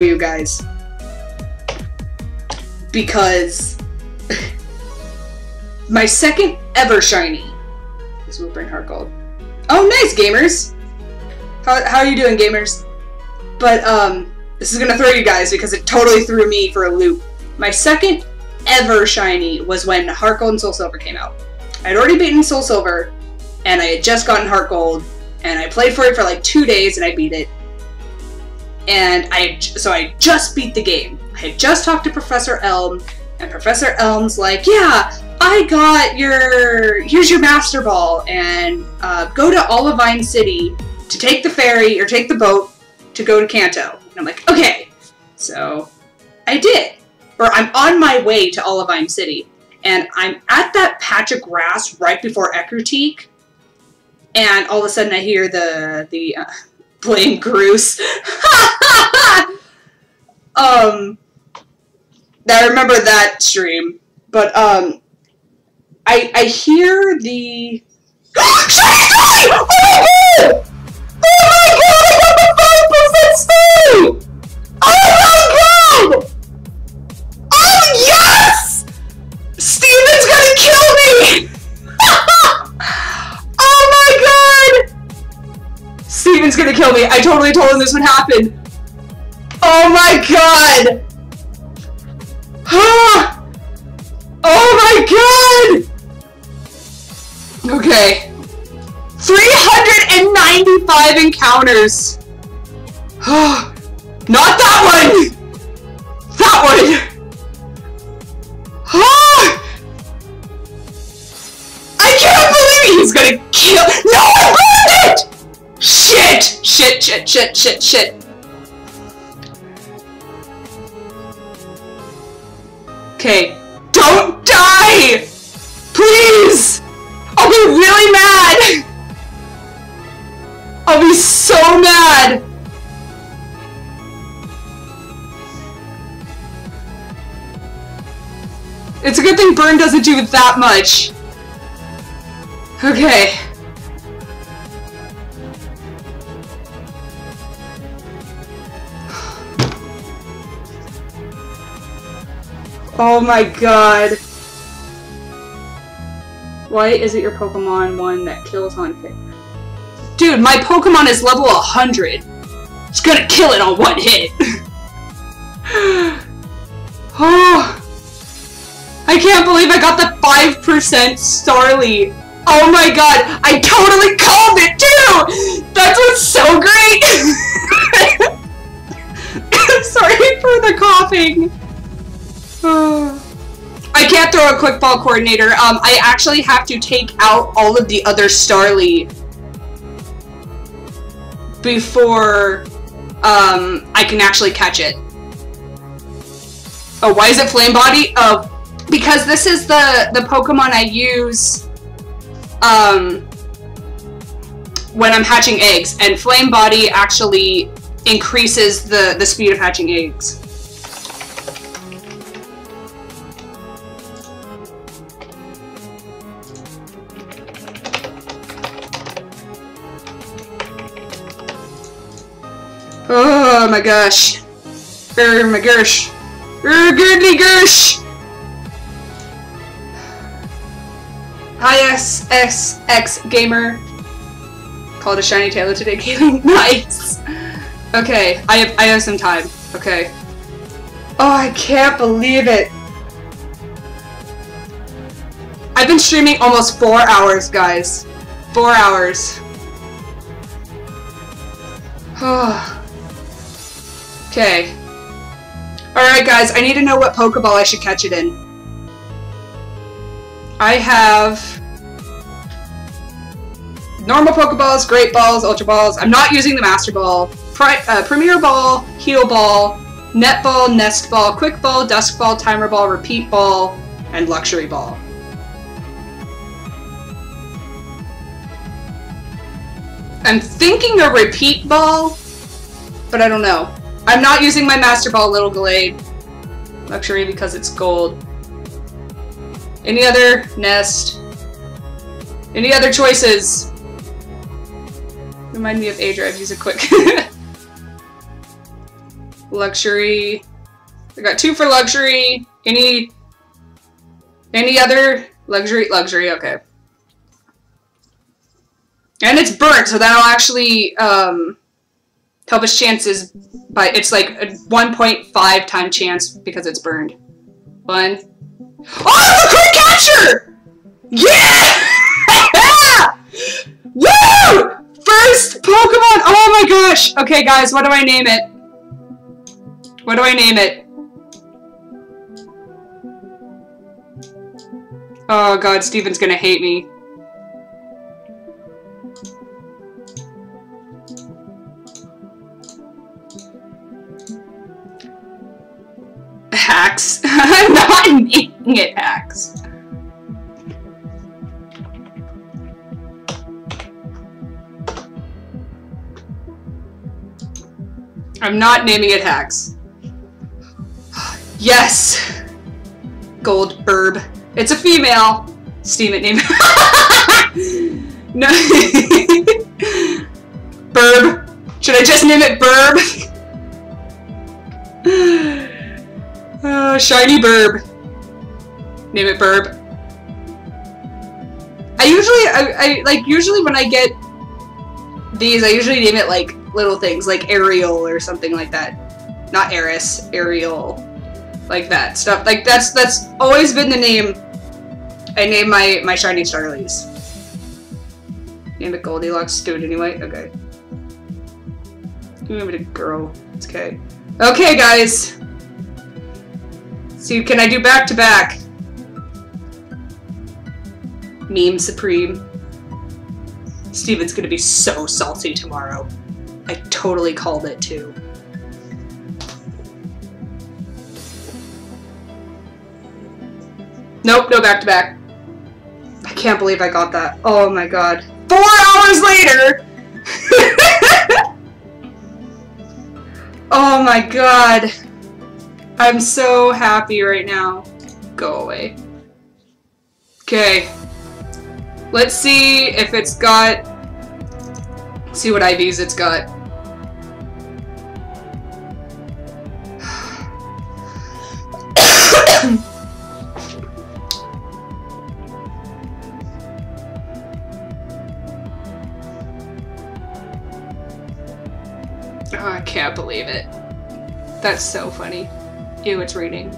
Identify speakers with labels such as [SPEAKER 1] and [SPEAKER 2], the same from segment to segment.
[SPEAKER 1] you guys. Because my second ever shiny is Whispering Heart Gold. Oh, nice, gamers! How, how are you doing, gamers? But, um, this is gonna throw you guys because it totally threw me for a loop. My second ever shiny was when Heart Gold and Soul Silver came out. I'd already beaten Soul Silver, and I had just gotten Heart Gold, and I played for it for like two days, and I beat it. And I so I just beat the game. I had just talked to Professor Elm, and Professor Elm's like, "Yeah, I got your here's your Master Ball, and uh, go to Olivine City to take the ferry or take the boat to go to Kanto." And I'm like, "Okay." So I did, or I'm on my way to Olivine City, and I'm at that patch of grass right before Ecruteak, and all of a sudden I hear the the uh, playing Groose. um, I remember that stream, but um, I I hear the. oh my god! Oh my god! Oh my god! Oh yes! Steven's gonna kill me! oh my god! Steven's gonna kill me. I totally told him this would happen. Oh my god! oh my god! Okay. 395 encounters. Not that one! That one! I can't believe he's gonna kill- No, I burned it! Shit! Shit, shit, shit, shit, shit. Okay. Don't die! Please! I'll be really mad! I'll be so mad! It's a good thing burn doesn't do that much. Okay. Oh my god. Why is it your Pokemon one that kills on hit? Dude, my Pokemon is level 100. It's gonna kill it on one hit. oh. I can't believe I got the 5% Starly. Oh my god, I totally called quick ball coordinator. Um, I actually have to take out all of the other Starly before um, I can actually catch it. Oh, why is it Flame Body? Oh, because this is the the Pokemon I use um, when I'm hatching eggs, and Flame Body actually increases the the speed of hatching eggs. Oh my gosh. Oh my gosh. Oh goodly gosh! ISSX gamer. Called a shiny Taylor today, Kaylee. nice! Okay, I have I have some time. Okay. Oh, I can't believe it! I've been streaming almost four hours, guys. Four hours. Oh. Okay. Alright guys, I need to know what Pokeball I should catch it in. I have normal Pokeballs, Great Balls, Ultra Balls. I'm not using the Master Ball. Pri uh, Premier Ball, Heal Ball, Net Ball, Nest Ball, Quick Ball, Dusk Ball, Timer Ball, Repeat Ball, and Luxury Ball. I'm thinking a Repeat Ball, but I don't know. I'm not using my Master Ball Little Glade Luxury because it's gold. Any other nest? Any other choices? Remind me of A-Drive, use it quick. Luxury. I got two for luxury. Any any other luxury luxury, okay. And it's burnt, so that'll actually um help chance is, by it's like a 1.5 time chance because it's burned. One. Oh, crit capture! Yeah! Woo! First Pokemon! Oh my gosh! Okay, guys, what do I name it? What do I name it? Oh god, Steven's gonna hate me. I'm naming it Hacks. I'm not naming it Hacks. Yes! Gold burb. It's a female. Steven name. no. burb. Should I just name it Burb? uh, shiny Burb. Name it Burb. I usually, I, I, like, usually when I get these, I usually name it, like, little things, like Ariel or something like that. Not Eris, Ariel like that stuff. Like that's that's always been the name I name my my shiny starlies. Name it Goldilocks. Do it anyway. Okay. Name it a girl. It's okay. Okay, guys. See, can I do back to back? Meme Supreme. Steven's gonna be so salty tomorrow. I totally called it too. Nope, no back to back. I can't believe I got that. Oh my god. Four hours later! oh my god. I'm so happy right now. Go away. Okay. Let's see if it's got... See what IVs it's got. Oh, I can't believe it. That's so funny. Ew, it's raining.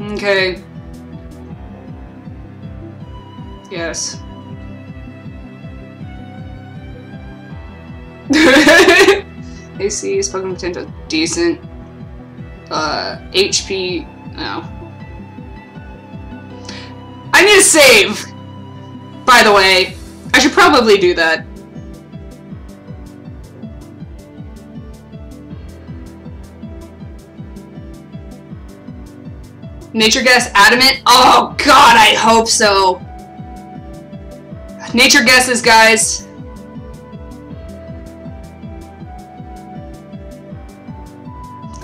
[SPEAKER 1] Okay. Yes. AC is Pokemon potential decent. Uh, HP, no. I need to save! By the way, I should probably do that. Nature guess adamant? Oh god, I hope so. Nature guesses, guys.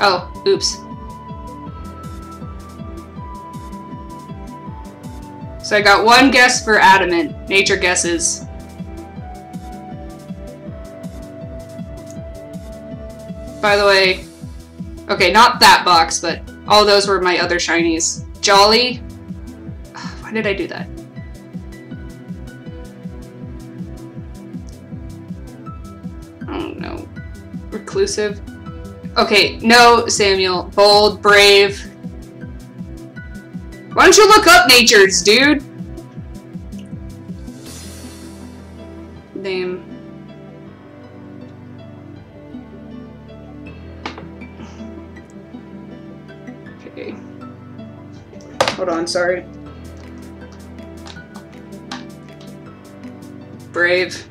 [SPEAKER 1] Oh, oops. So I got one guess for adamant. Nature guesses. By the way, okay, not that box, but all those were my other shinies. Jolly. Why did I do that? Reclusive. Okay, no, Samuel. Bold, brave. Why don't you look up natures, dude? Name. Okay. Hold on, sorry. Brave.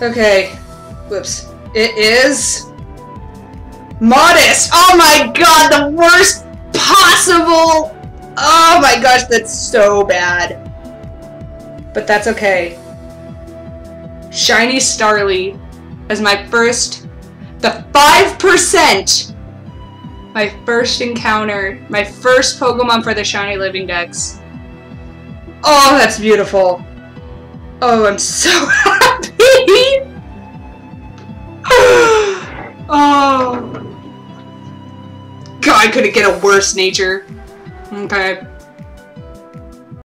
[SPEAKER 1] Okay. Whoops. It is modest. Oh my god, the worst possible. Oh my gosh, that's so bad. But that's okay. Shiny Starly as my first, the 5% My first encounter. My first Pokemon for the Shiny Living Dex. Oh, that's beautiful. Oh, I'm so happy! oh. God, couldn't get a worse nature. Okay.